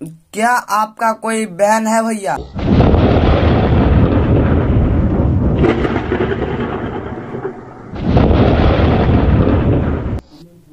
क्या आपका कोई बहन है भैया?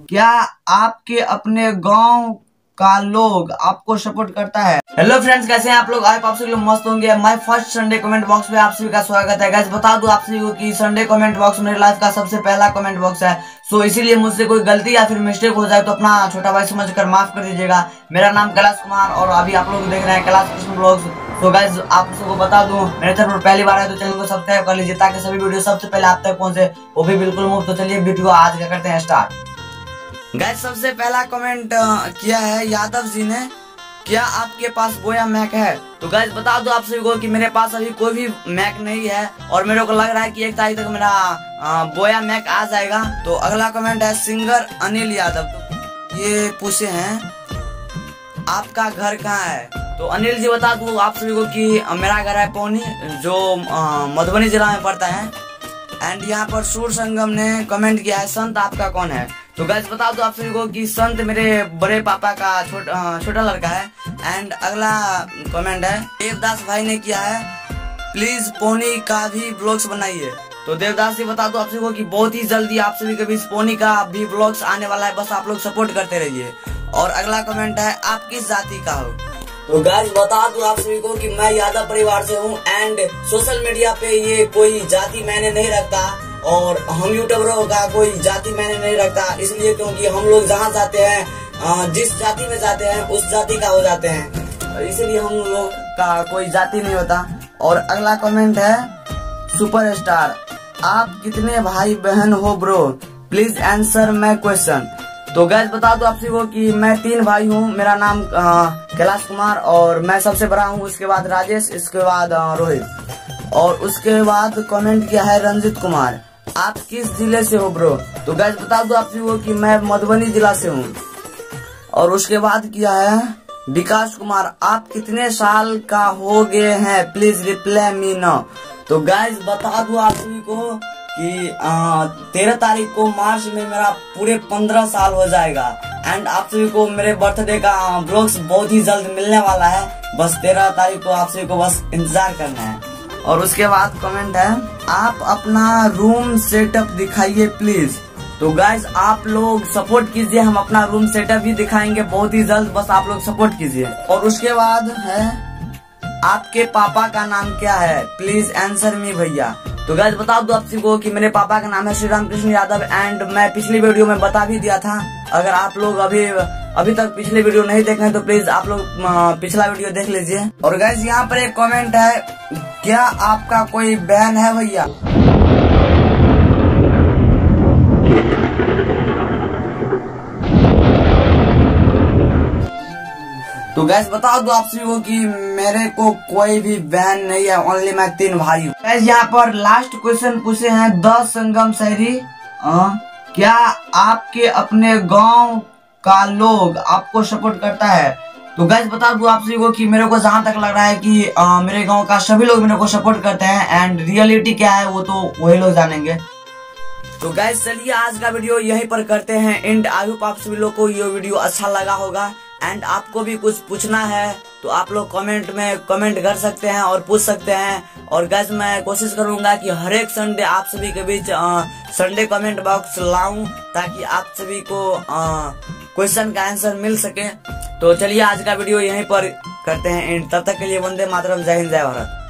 क्या आपके अपने गाँव का लोग आपको सपोर्ट करता है। हेलो फ्रेंड्स कैसे हैं आप लोग? आप सभी लोग मस्त होंगे। My first Sunday comment box में आप सभी का स्वागत है। गैस बता दूँ आप सभी को कि संडे कमेंट बॉक्स मेरे लाइफ का सबसे पहला कमेंट बॉक्स है। सो इसीलिए मुझसे कोई गलती या फिर मिस्टेक हो जाए तो अपना छोटा भाई समझ कर माफ़ कर दीजिएगा। मेरा नाम कैलाश कुमार और अभी आप लोग देख रहे हैं कैलाश कृष्ण ब्लॉग्स तो गैस आप सबको बता दूँ, मेरे चैनल पर पहली बार है तो चैनल को सब्सक्राइब कर लीजिए ताकि सभी वीडियो सबसे पहले आप तक पहुँचे। वो भी बिल्कुल मुफ़्त। तो चलिए वीडियो आज क्या करते हैं स्टार्ट गैस सबसे पहला कमेंट किया है यादव जी ने, क्या आपके पास बोया मैक है? तो गैस बता दो आप सभी को कि मेरे पास अभी कोई भी मैक नहीं है और मेरे को लग रहा है कि एक तारीख तक मेरा बोया मैक आ जाएगा। तो अगला कमेंट है सिंगर अनिल यादव ये पूछे हैं, आपका घर कहाँ है? तो अनिल जी बता दू आप सभी को कि मेरा घर है पौनी जो मधुबनी जिला में पड़ता है। एंड यहाँ पर सूर संगम ने कमेंट किया है, संत आपका कौन है? तो गैस बता दो आप सभी को कि संत मेरे बड़े पापा का छोटा छोटा लड़का है। एंड अगला कमेंट है, देवदास भाई ने किया है प्लीज़ पोनी का भी ब्लॉग्स बनाइए। तो देवदास जी बता दो आप सभी को कि बहुत ही जल्दी आप सभी के बीच पोनी का भी ब्लॉग्स आने वाला है, बस आप लोग सपोर्ट करते रहिए। और अगला कमेंट है, आप किस जाति का हो? तो गाइस बता दू आप सभी को कि मैं यादव परिवार से हूँ एंड सोशल मीडिया पे ये कोई जाति मैंने नहीं रखता और हम यूट्यूबरों का कोई जाति मैंने नहीं रखता। इसलिए क्योंकि हम लोग जहाँ जाते हैं जिस जाति में जाते हैं, उस जाति का हो जाते हैं। इसलिए हम लोग का कोई जाति नहीं होता। और अगला कमेंट है सुपर आप कितने भाई बहन हो bro please answer my question तो गैस बता दो आप को कि मैं तीन भाई हूँ। मेरा नाम कैलाश कुमार और मैं सबसे बड़ा हूँ। उसके बाद राजेश, इसके बाद रोहित। और उसके बाद कमेंट किया है रंजित कुमार। आप किस ज़िले से हो ब्रो तो गैस बता दो आप को कि मैं मधुबनी जिला से हूँ। और उसके बाद किया है विकास कुमार। आप कितने साल का हो गए हैं? प्लीज़ रिप्लाई मी न तो गैस बता दो आप सभी को कि तेरह तारीख को मार्च में मेरा पूरे पंद्रह साल हो जाएगा। एंड आप सभी को मेरे बर्थडे का ब्लॉग्स बहुत ही जल्द मिलने वाला है। बस तेरह तारीख को आप सभी को बस इंतज़ार करना है। और उसके बाद कमेंट है, आप अपना रूम सेटअप दिखाइए प्लीज़ तो गाइज़ आप लोग सपोर्ट कीजिए, हम अपना रूम सेटअप भी दिखाएँगे बहुत ही जल्द। बस आप लोग सपोर्ट कीजिए। और उसके बाद है, आपके पापा का नाम क्या है? प्लीज़ आंसर मी भैया। तो गैस बता दो आप को कि मेरे पापा का नाम है श्री रामकृष्ण यादव एंड मैं पिछली वीडियो में बता भी दिया था, अगर आप लोग अभी अभी तक पिछली वीडियो नहीं देखे हैं तो प्लीज़ आप लोग पिछला वीडियो देख लीजिए। और गैस यहाँ पर एक कमेंट है, क्या आपका कोई बहन है भैया? तो गैस बता दो आप सभी को कि मेरे को कोई भी बहन नहीं है ओनली मैं तीन भाई हूँ। गैस यहाँ पर लास्ट क्वेश्चन पूछे हैं दस संगम शहरी। क्या आपके अपने गाँव का लोग आपको सपोर्ट करता है? तो गैस बता दू आप सभी को कि मेरे को जहाँ तक लग रहा है कि आ, मेरे गाँव का सभी लोग मेरे को सपोर्ट करते हैं एंड रियलिटी क्या है वो तो वही लोग जानेंगे। तो गैस चलिए आज का वीडियो यहीं पर करते हैं एंड आई होप आप सभी लोग को ये वीडियो अच्छा लगा होगा। एंड आपको भी कुछ पूछना है तो आप लोग कमेंट में कमेंट कर सकते हैं और पूछ सकते हैं। और गैस मैं कोशिश करूँगा कि हर एक संडे आप सभी के बीच संडे कमेंट बॉक्स लाऊं, ताकि आप सभी को क्वेश्चन का आंसर मिल सके। तो चलिए आज का वीडियो यहीं पर करते हैं एंड तब तक के लिए वंदे मातरम, जय हिंद, जय भारत।